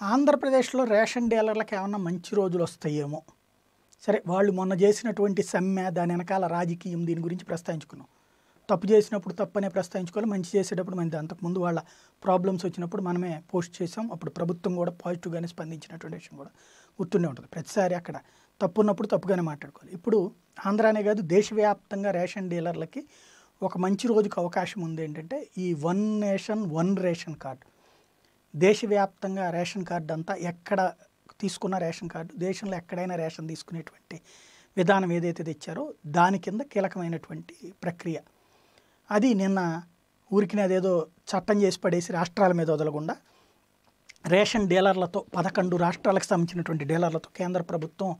ఆంధ్రప్రదేశ్లో రేషన్ డీలర్లకు ఏమన్నా మంచి రోజులు వస్తాయేమో. సరే వాళ్ళు మొన్న చేసినటువంటి సమ్మె దాని వెనకాల రాజకీయం దీని గురించి ప్రస్తావించుకున్నాం. తప్పు చేసినప్పుడు తప్పనే ప్రస్తావించుకోవాలి మంచి చేసేటప్పుడు మంచి అంతకుముందు వాళ్ళ ప్రాబ్లమ్స్ వచ్చినప్పుడు మనమే పోస్ట్ చేసాం అప్పుడు ప్రభుత్వం కూడా పాజిటివ్గానే స్పందించినటువంటి విషయం కూడా గుర్తుండే ఉంటుంది. ప్రతిసారి అక్కడ తప్పు ఉన్నప్పుడు తప్పుగానే మాట్లాడుకోవాలి. ఇప్పుడు ఆంధ్రానే కాదు దేశవ్యాప్తంగా రేషన్ డీలర్లకి ఒక మంచి రోజుకు అవకాశం ఉంది ఏంటంటే ఈ one nation one ration card. దేశవ్యాప్తంగా రేషన్ కార్డు అంతా ఎక్కడ తీసుకున్న రేషన్ కార్డు దేశంలో ఎక్కడైనా రేషన్ తీసుకునేటువంటి విధానం ఏదైతే తెచ్చారో దాని కింద కీలకమైనటువంటి ప్రక్రియ. అది నిన్న ఊరికి అదేదో చట్టం చేసి పడేసి రాష్ట్రాల మీద వదలకుండా రేషన్ డీలర్లతో పదకొండు రాష్ట్రాలకు సంబంధించినటువంటి డీలర్లతో కేంద్ర ప్రభుత్వం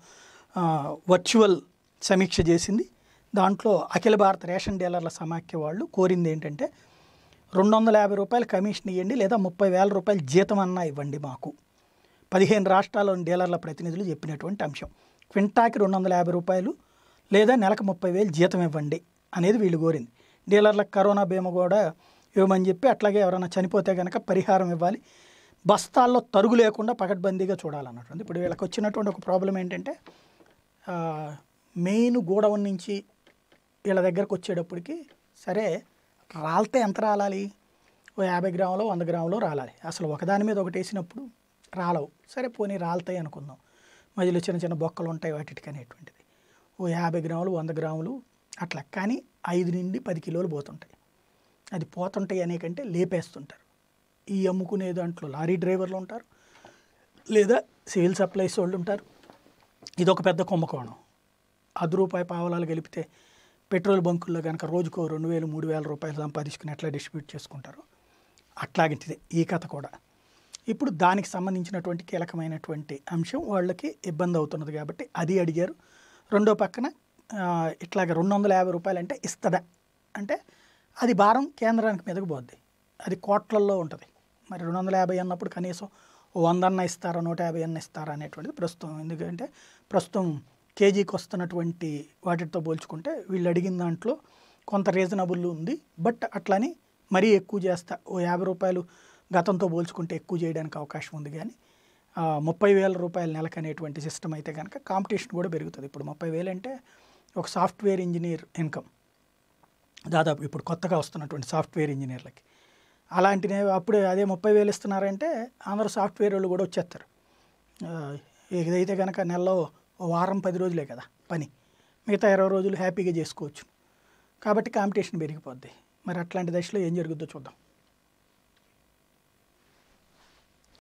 వర్చువల్ సమీక్ష చేసింది. దాంట్లో అఖిల భారత రేషన్ డీలర్ల సమాఖ్య వాళ్ళు కోరింది ఏంటంటే రెండు వందల యాభై రూపాయలు కమిషన్ ఇవ్వండి లేదా ముప్పై వేల రూపాయలు జీతం అన్నా ఇవ్వండి మాకు. పదిహేను రాష్ట్రాల్లోని డీలర్ల ప్రతినిధులు చెప్పినటువంటి అంశం. క్వింటాకి రెండు వందల యాభై రూపాయలు లేదా నెలకు ముప్పై వేలు జీతం ఇవ్వండి అనేది వీళ్ళు కోరింది. డీలర్లకు కరోనా బీమా కూడా ఇవ్వమని చెప్పి అట్లాగే ఎవరైనా చనిపోతే కనుక పరిహారం ఇవ్వాలి. బస్తాల్లో తరుగు లేకుండా పకడ్బందీగా చూడాలన్నట్టు ఇప్పుడు వీళ్ళకి వచ్చినటువంటి ఒక ప్రాబ్లం ఏంటంటే మెయిన్ గోడౌన్ నుంచి వీళ్ళ దగ్గరకు వచ్చేటప్పటికి సరే రాలితే ఎంత రాలాలి? ఓ యాభై గ్రాములు వంద గ్రాములు రాలాలి. అసలు ఒకదాని మీద ఒకటి వేసినప్పుడు రాలవు. సరే పోనీ రాలుతాయి అనుకుందాం. మధ్యలో చిన్న చిన్న బొక్కలు ఉంటాయి వాటికి అనేటువంటిది. ఓ యాభై గ్రాములు వంద గ్రాములు అట్లా. కానీ ఐదు నుండి పది కిలోలు పోతుంటాయి. అది పోతుంటాయి అనే కంటే లేపేస్తుంటారు. ఈ అమ్ముకునే దాంట్లో లారీ డ్రైవర్లు ఉంటారు. లేదా సివిల్ సప్లైస్ వాళ్ళు ఉంటారు. ఇదొక పెద్ద కుంభకోణం. అది రూపాయి పావలాలు గెలిపితే పెట్రోల్ బంకుల్లో కనుక రోజుకో రెండు వేలు మూడు వేల రూపాయలు సంపాదించుకుని ఎట్లా డిస్ట్రిబ్యూట్ చేసుకుంటారు అట్లాంటిదే ఈ కథ కూడా. ఇప్పుడు దానికి సంబంధించినటువంటి కీలకమైనటువంటి అంశం వాళ్ళకి ఇబ్బంది అవుతున్నది కాబట్టి అది అడిగారు. రెండో పక్కన ఇట్లాగ రెండు వందల యాభై రూపాయలు అంటే ఇస్తదా. అంటే అది భారం కేంద్రానికి మీదకు పోద్ది. అది కోట్లల్లో ఉంటుంది. మరి రెండు వందల యాభై అన్నప్పుడు కనీసం వంద అన్న ఇస్తారా నూట యాభై అన్న ఇస్తారా అనేటువంటిది ప్రస్తుతం. ఎందుకంటే ప్రస్తుతం కేజీకి వస్తున్నటువంటి వాటితో పోల్చుకుంటే వీళ్ళు అడిగిన దాంట్లో కొంత రీజనబుల్ ఉంది. బట్ అట్లని మరీ ఎక్కువ చేస్తా ఓ యాభై రూపాయలు గతంతో పోల్చుకుంటే ఎక్కువ చేయడానికి అవకాశం ఉంది. కానీ ముప్పై వేల రూపాయల నెలకు అనేటువంటి సిస్టమ్ అయితే కనుక కాంపిటీషన్ కూడా పెరుగుతుంది. ఇప్పుడు ముప్పై వేలు అంటే ఒక సాఫ్ట్వేర్ ఇంజనీర్ ఇన్కమ్ దాదాపు ఇప్పుడు కొత్తగా వస్తున్నటువంటి సాఫ్ట్వేర్ ఇంజనీర్లకి అలాంటినే అప్పుడే అదే ముప్పై వేలు ఇస్తున్నారంటే అందరూ సాఫ్ట్వేర్ వాళ్ళు కూడా వచ్చేస్తారు. ఏదైతే ఇదైతే కనుక నెలలో వారం పది రోజులే కదా పని. మిగతా ఇరవై రోజులు హ్యాపీగా చేసుకోవచ్చు. కాబట్టి కాంపిటీషన్ పెరిగిపోద్ది. మరి అట్లాంటి దశలో ఏం జరుగుద్దో చూద్దాం.